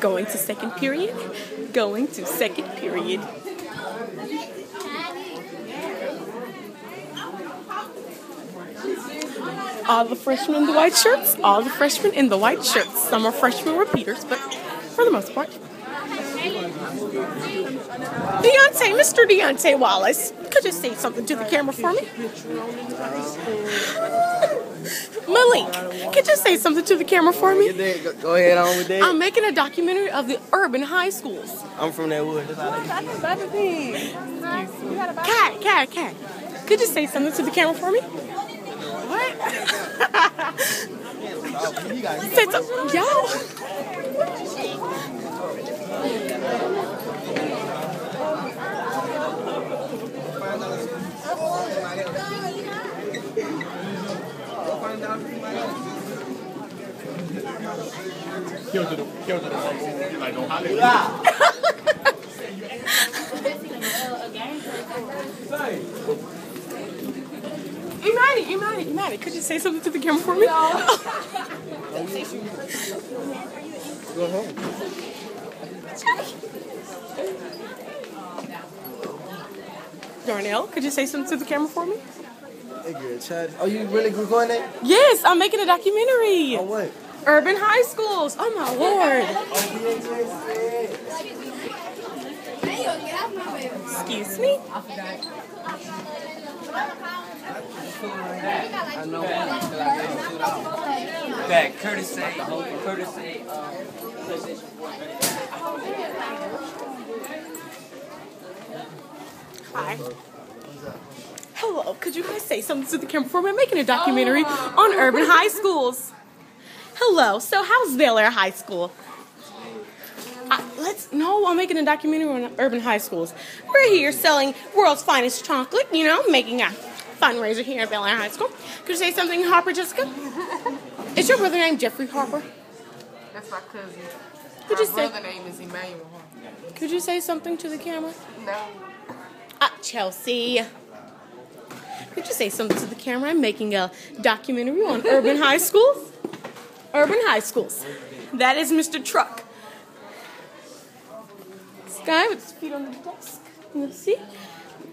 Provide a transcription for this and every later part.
Going to second period. Going to second period. All the freshmen in the white shirts. All the freshmen in the white shirts. Some are freshmen repeaters, but for the most part. Deontay, Mr. Deontay Wallace, could you say something to the camera for me? Malik, could you say something to the camera for me? Go ahead on with that. I'm making a documentary of the urban high schools. I'm from that wood. That's all I do. Cat, cat, cat. Could you say something to the camera for me? What? say something. Yo. Imani, Imani, Imani, could you say something to the camera for me? Go home. Darnell, could you say something to the camera for me? Hey, girl, Chad. Oh, you really recording that? Yes, I'm making a documentary. On what? Urban high schools. Oh my lord. Excuse me. Back, courtesy, courtesy, um, Hi. Hello, could you guys say something to the camera for me? I'm making a documentary on urban high schools. Hello, so how's Belaire High School? Uh, let's no, I'm making a documentary on urban high schools. We're here selling world's finest chocolate, you know, making a fundraiser here at Belaire High School. Could you say something, Harper Jessica? Is your brother named Jeffrey Harper? That's my cousin. Could my you say- brother name is Emmanuel. Harper. Could you say something to the camera? No. Ah, Chelsea. Could you say something to the camera? I'm making a documentary on urban high schools. Urban high schools. That is Mr. Truck. This guy with his feet on the desk. Let's see.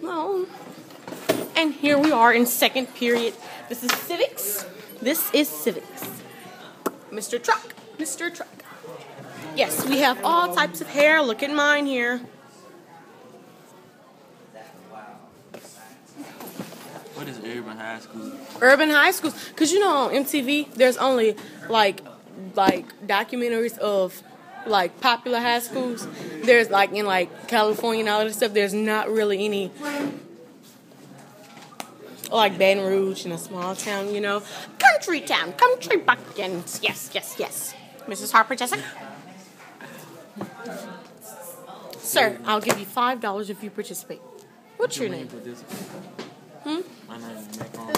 Oh. And here we are in second period. This is civics. This is civics. Mr. Truck. Mr. Truck. Yes, we have all types of hair. Look at mine here. What is urban high school? urban high schools because you know on mtv there's only like like documentaries of like popular high schools there's like in like california and all that stuff there's not really any like Baton Rouge in a small town, you know. Country town, country buckins. Yes, yes, yes. Mrs. Harper Jessica? Sir, I'll give you five dollars if you participate. What's your name? My name is Nick.